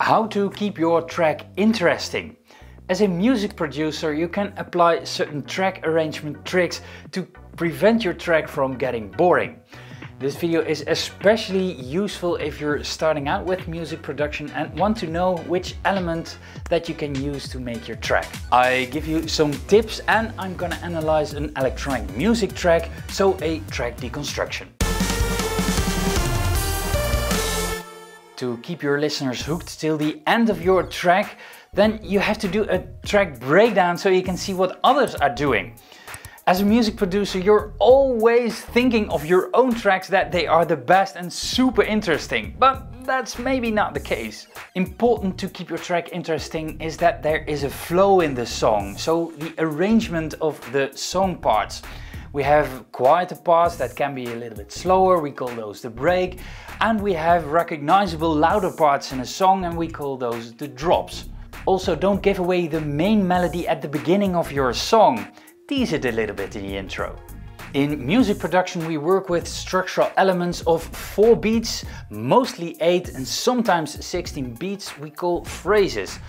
How to keep your track interesting. As a music producer, you can apply certain track arrangement tricks to prevent your track from getting boring. This video is especially useful if you're starting out with music production and want to know which element that you can use to make your track. I give you some tips and I'm gonna analyze an electronic music track, so a track deconstruction. To keep your listeners hooked till the end of your track, then you have to do a track breakdown so you can see what others are doing. As a music producer, you're always thinking of your own tracks that they are the best and super interesting, but that's maybe not the case. Important to keep your track interesting is that there is a flow in the song, so the arrangement of the song parts. We have quieter parts that can be a little bit slower, we call those the break, and we have recognizable louder parts in a song and we call those the drops. Also don't give away the main melody at the beginning of your song tease it a little bit in the intro. In music production we work with structural elements of 4 beats, mostly 8 and sometimes 16 beats we call phrases.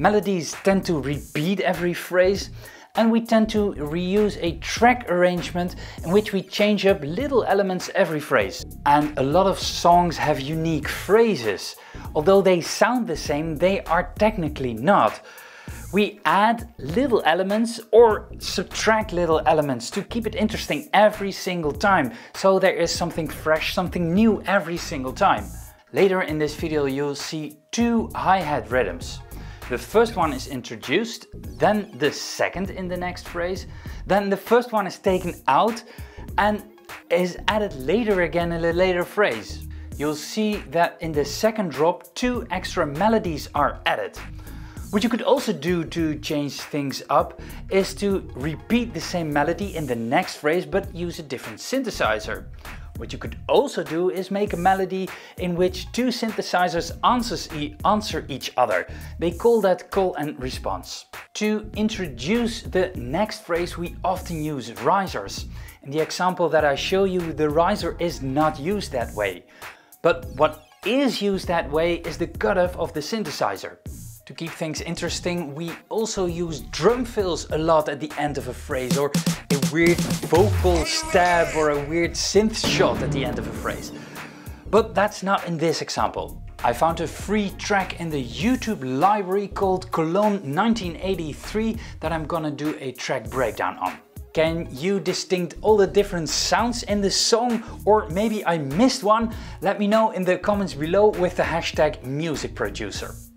Melodies tend to repeat every phrase and we tend to reuse a track arrangement in which we change up little elements every phrase. And a lot of songs have unique phrases. Although they sound the same, they are technically not we add little elements or subtract little elements to keep it interesting every single time. So there is something fresh, something new every single time. Later in this video you'll see two hi-hat rhythms. The first one is introduced, then the second in the next phrase, then the first one is taken out and is added later again in a later phrase. You'll see that in the second drop two extra melodies are added. What you could also do to change things up is to repeat the same melody in the next phrase but use a different synthesizer. What you could also do is make a melody in which two synthesizers answers e answer each other. They call that call and response. To introduce the next phrase we often use risers. In the example that I show you the riser is not used that way. But what is used that way is the cutoff of the synthesizer. To keep things interesting, we also use drum fills a lot at the end of a phrase or weird vocal stab or a weird synth shot at the end of a phrase. But that's not in this example. I found a free track in the YouTube library called Cologne 1983 that I'm gonna do a track breakdown on. Can you distinct all the different sounds in the song or maybe I missed one? Let me know in the comments below with the hashtag musicproducer. are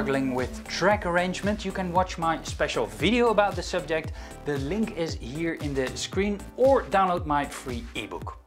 struggling with track arrangement, you can watch my special video about the subject. The link is here in the screen or download my free ebook.